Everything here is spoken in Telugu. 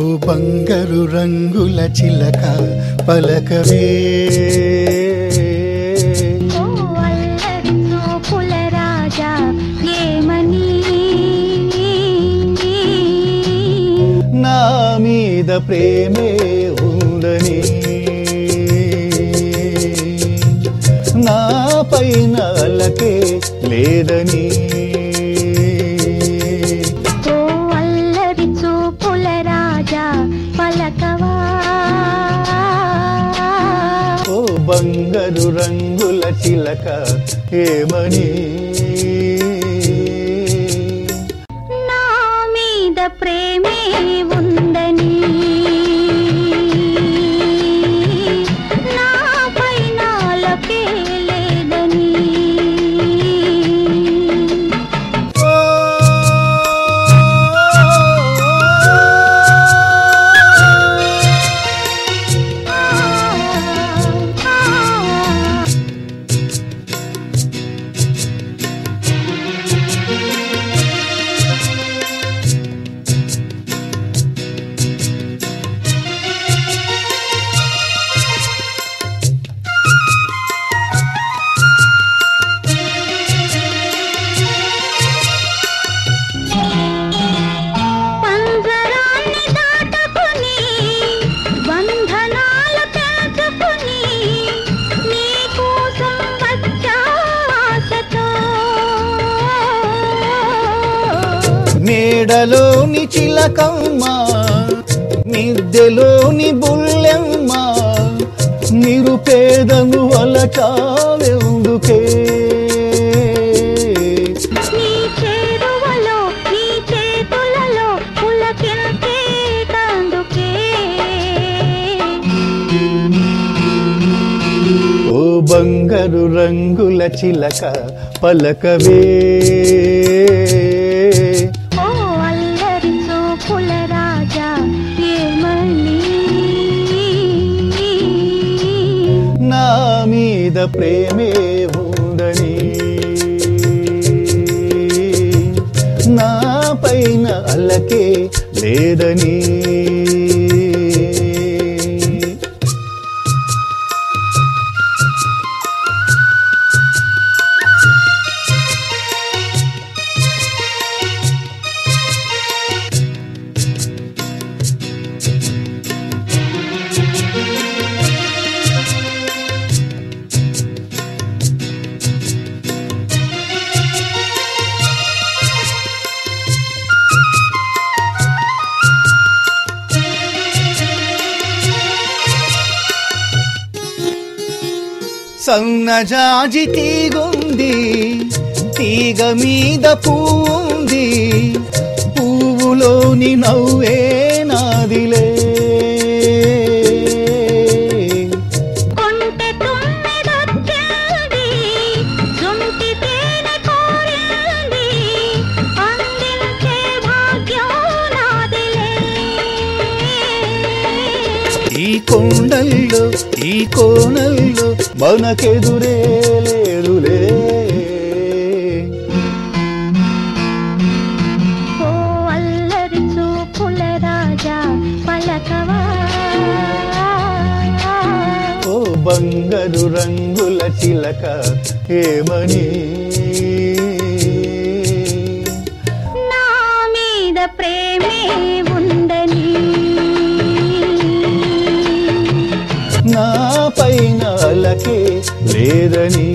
బంగారు రంగుల చిలక పలకవే. ఓ నా మీద ప్రేమే ఉందని. నా పైన లేదని. బంగారు రంగుల చిలక ఏమని? నీడలోని చిలకమ్మ నిద్దెలోని బుల్లెమ్మ నిరుపేదను అలచావెందుకే నీ చేరువలో నీ చేతులలో పులకించే తందుకే. ఓ బంగారు రంగుల చిలక పలకవే. అల్లరి ఏమని నా మీద ప్రేమే ఉందని. నా పైన అల్లకే లేదని. సన్నజాజి తీగుంది తీగ మీద పువ్వుంది పువ్వులోని నవ్వే కొండల్లో ఈ కోనల్లో మనకెదురే ఓ బంగారు రంగుల చిలక ఏమని? నా పైన అలకే లేదని